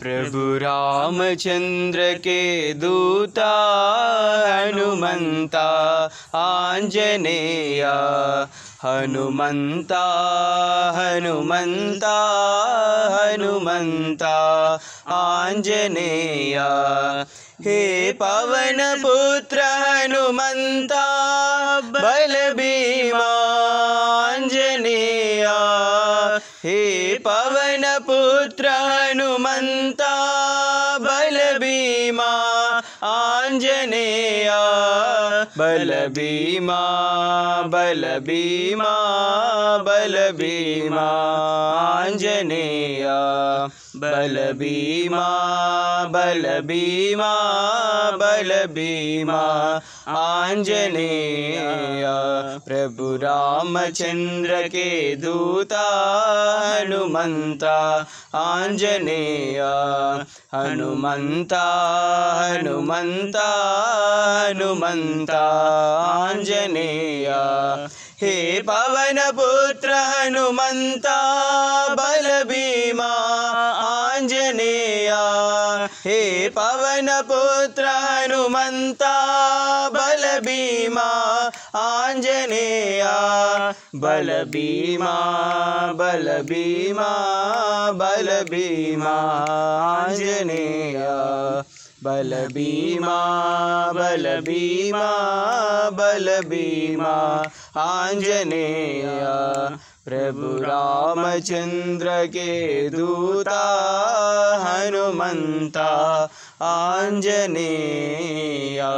प्रभु रामचंद्र के दूता हनुमंता आंजनेया हनुमंता हनुमंता हनुमंता आंजनेया। हे पवन पुत्र हनुमंता हे पवनपुत्र हनुमन्ता बलभीमा आञ्जनेया बलभीमा बलभीमा बलभीमा आञ्जनेया बलभीमा बलभीमा बलभीमा आञ्जनेया प्रभु रामचन्द्र के दूता हनुमन्ता आञ्जनेया हनुमन्ता हनुमन्ता हनुमन्ता आञ्जनेया हे पवनपुत्र हनुमन्ता बलभीमा आञ्जनेया हे पवनपुत्र हनुमन्ता बलभीमा आञ्जनेया बलभीमा बलभीमा बलभीमा आञ्जनेया बलभीमा बलभीमा बलभीमा आञ्जनेया। प्रभु रामचन्द्र के दूता हनुमन्ता आञ्जनेया